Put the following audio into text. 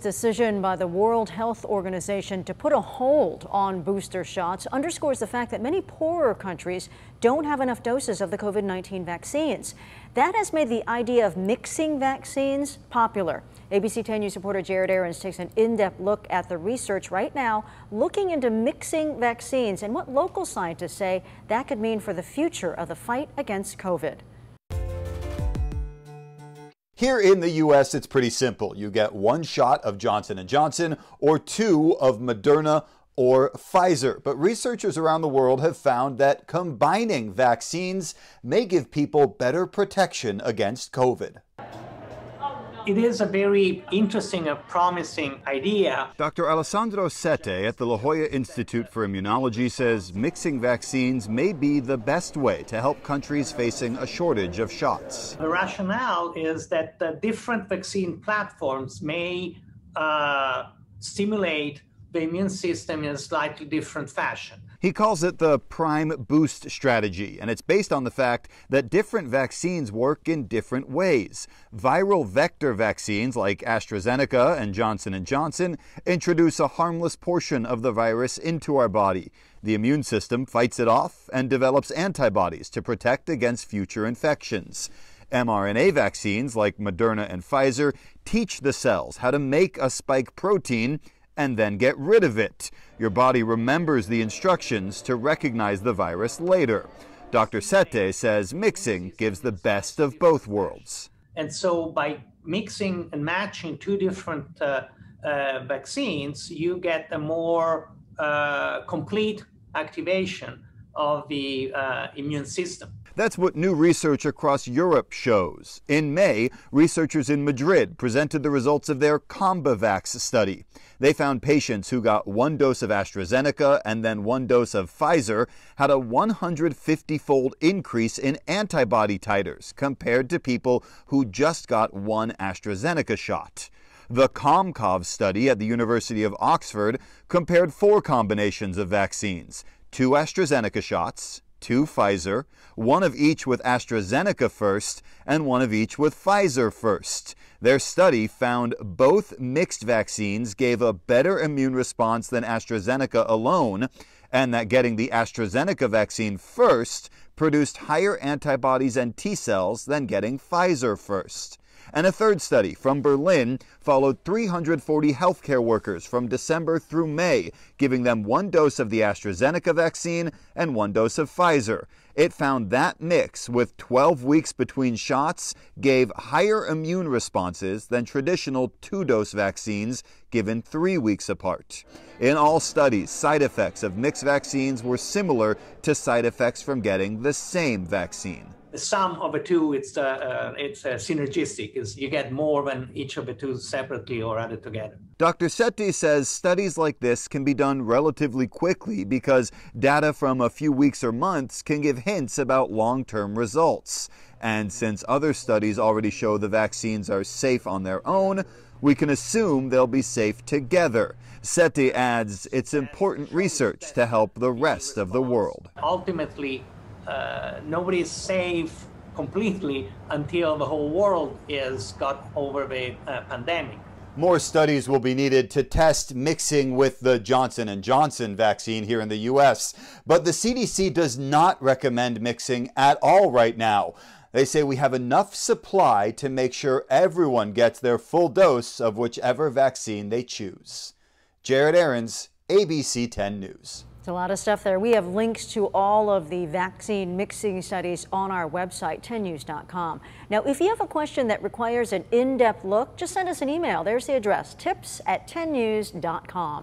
Decision by the World Health Organization to put a hold on booster shots underscores the fact that many poorer countries don't have enough doses of the COVID 19 vaccines. That has made the idea of mixing vaccines popular. ABC 10 News reporter Jared Aarons takes an in depth look at the research right now, looking into mixing vaccines and what local scientists say that could mean for the future of the fight against COVID. Here in the US, it's pretty simple. You get one shot of Johnson & Johnson or two of Moderna or Pfizer. But researchers around the world have found that combining vaccines may give people better protection against COVID it is a very interesting and promising idea. Dr. Alessandro Sette at the La Jolla Institute for Immunology says mixing vaccines may be the best way to help countries facing a shortage of shots. The rationale is that the different vaccine platforms may uh, stimulate the immune system in a slightly different fashion. He calls it the prime boost strategy, and it's based on the fact that different vaccines work in different ways. Viral vector vaccines like AstraZeneca and Johnson & Johnson introduce a harmless portion of the virus into our body. The immune system fights it off and develops antibodies to protect against future infections. mRNA vaccines like Moderna and Pfizer teach the cells how to make a spike protein and then get rid of it. Your body remembers the instructions to recognize the virus later. Dr. Sette says mixing gives the best of both worlds. And so by mixing and matching two different uh, uh, vaccines, you get a more uh, complete activation of the uh, immune system. That's what new research across Europe shows. In May, researchers in Madrid presented the results of their CombiVacS study. They found patients who got one dose of AstraZeneca and then one dose of Pfizer had a 150 fold increase in antibody titers compared to people who just got one AstraZeneca shot. The COMCOV study at the University of Oxford compared four combinations of vaccines two AstraZeneca shots, two Pfizer, one of each with AstraZeneca first, and one of each with Pfizer first. Their study found both mixed vaccines gave a better immune response than AstraZeneca alone, and that getting the AstraZeneca vaccine first produced higher antibodies and T cells than getting Pfizer first. And a third study from Berlin followed 340 healthcare workers from December through May, giving them one dose of the AstraZeneca vaccine and one dose of Pfizer. It found that mix, with 12 weeks between shots, gave higher immune responses than traditional two dose vaccines given three weeks apart. In all studies, side effects of mixed vaccines were similar to side effects from getting the same vaccine the sum of the two, it's uh, uh, it's uh, synergistic. Is you get more than each of the two separately or added together. Dr. Sette says studies like this can be done relatively quickly because data from a few weeks or months can give hints about long-term results. And since other studies already show the vaccines are safe on their own, we can assume they'll be safe together. Sette adds it's important research to help the rest of the world. Ultimately, uh, nobody is safe completely until the whole world is got over the uh, pandemic. More studies will be needed to test mixing with the Johnson & Johnson vaccine here in the US, but the CDC does not recommend mixing at all right now. They say we have enough supply to make sure everyone gets their full dose of whichever vaccine they choose. Jared Aarons, ABC 10 News. It's a lot of stuff there. We have links to all of the vaccine mixing studies on our website, 10news.com. Now, if you have a question that requires an in-depth look, just send us an email. There's the address, tips at 10news.com.